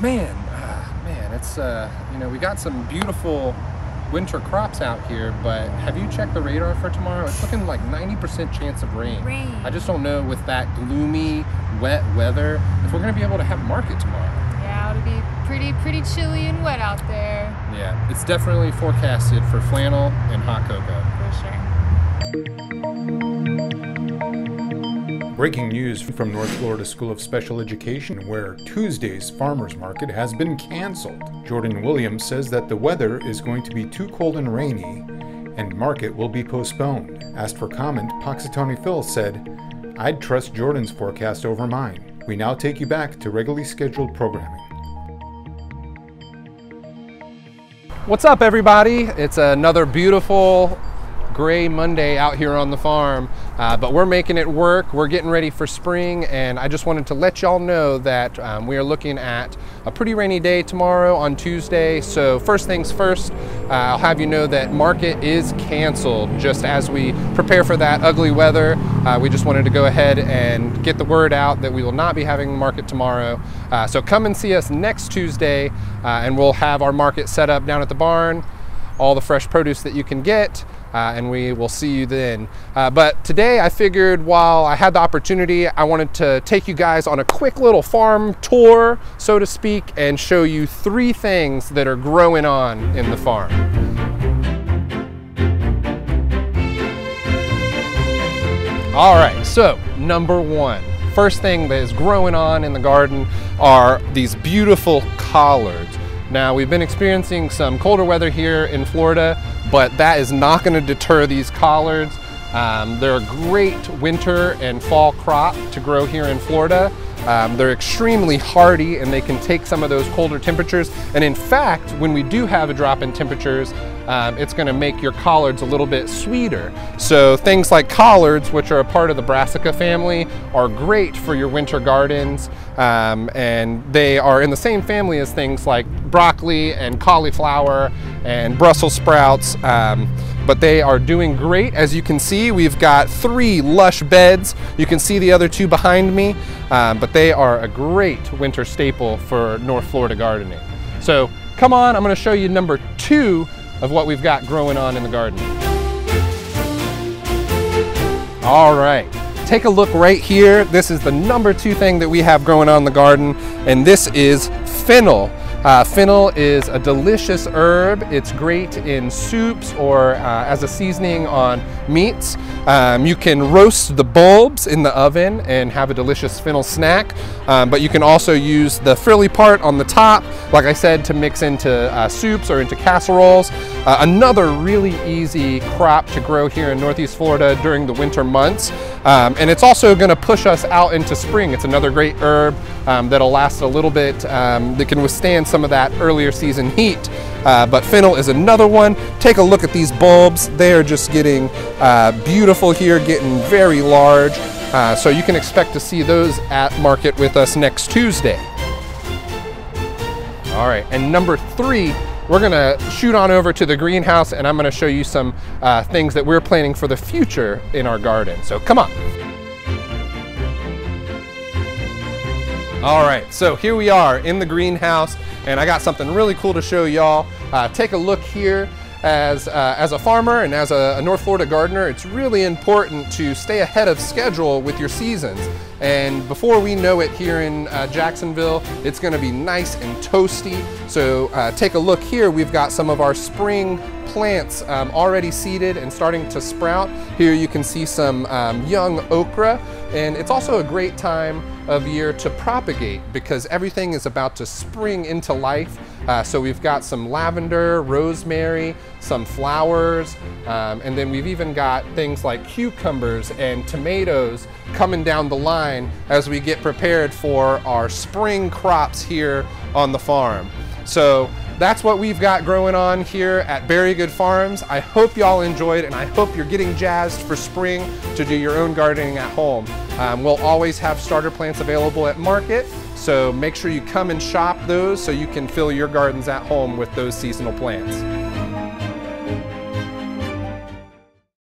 Man, uh, man, it's uh, you know we got some beautiful winter crops out here, but have you checked the radar for tomorrow? It's looking like 90% chance of rain. Rain. I just don't know with that gloomy, wet weather if we're gonna be able to have market tomorrow. Yeah, it'll be pretty pretty chilly and wet out there Yeah, it's definitely forecasted for flannel and hot cocoa. for sure. Breaking news from North Florida School of Special Education, where Tuesday's farmers market has been canceled. Jordan Williams says that the weather is going to be too cold and rainy, and market will be postponed. Asked for comment, Punxsutawney Phil said, I'd trust Jordan's forecast over mine. We now take you back to regularly scheduled programming. What's up, everybody? It's another beautiful gray Monday out here on the farm, uh, but we're making it work. We're getting ready for spring, and I just wanted to let y'all know that um, we are looking at a pretty rainy day tomorrow on Tuesday. So, first things first, uh, I'll have you know that market is canceled just as we prepare for that ugly weather. Uh, we just wanted to go ahead and get the word out that we will not be having market tomorrow. Uh, so, come and see us next Tuesday, uh, and we'll have our market set up down at the barn all the fresh produce that you can get, uh, and we will see you then. Uh, but today I figured while I had the opportunity, I wanted to take you guys on a quick little farm tour, so to speak, and show you three things that are growing on in the farm. All right, so number one, first thing that is growing on in the garden are these beautiful collards. Now, we've been experiencing some colder weather here in Florida, but that is not going to deter these collards. Um, they're a great winter and fall crop to grow here in Florida. Um, they're extremely hardy and they can take some of those colder temperatures. And in fact, when we do have a drop in temperatures, um, it's going to make your collards a little bit sweeter. So things like collards, which are a part of the brassica family, are great for your winter gardens. Um, and they are in the same family as things like broccoli and cauliflower and Brussels sprouts. But they are doing great. As you can see, we've got three lush beds. You can see the other two behind me, um, but they are a great winter staple for North Florida gardening. So come on, I'm gonna show you number two of what we've got growing on in the garden. All right, take a look right here. This is the number two thing that we have growing on in the garden, and this is fennel. Uh, fennel is a delicious herb. It's great in soups or uh, as a seasoning on meats. Um, you can roast the bulbs in the oven and have a delicious fennel snack, um, but you can also use the frilly part on the top, like I said, to mix into uh, soups or into casseroles. Uh, another really easy crop to grow here in Northeast Florida during the winter months. Um, and it's also going to push us out into spring. It's another great herb um, that'll last a little bit, um, that can withstand some of that earlier season heat. Uh, but fennel is another one. Take a look at these bulbs. They are just getting uh, beautiful here, getting very large. Uh, so you can expect to see those at market with us next Tuesday. All right, and number three, we're gonna shoot on over to the greenhouse and I'm gonna show you some uh, things that we're planning for the future in our garden. So come on. All right, so here we are in the greenhouse and I got something really cool to show y'all. Uh, take a look here. As, uh, as a farmer and as a, a, North Florida gardener, it's really important to stay ahead of schedule with your seasons. And before we know it here in uh, Jacksonville, it's gonna be nice and toasty. So uh, take a look here. We've got some of our spring plants um, already seeded and starting to sprout. Here you can see some um, young okra. And it's also a great time of year to propagate because everything is about to spring into life. Uh, so we've got some lavender, rosemary, some flowers, um, and then we've even got things like cucumbers and tomatoes coming down the line as we get prepared for our spring crops here on the farm. So that's what we've got growing on here at Berry Good Farms. I hope y'all enjoyed and I hope you're getting jazzed for spring to do your own gardening at home. Um, we'll always have starter plants available at market, so make sure you come and shop those so you can fill your gardens at home with those seasonal plants.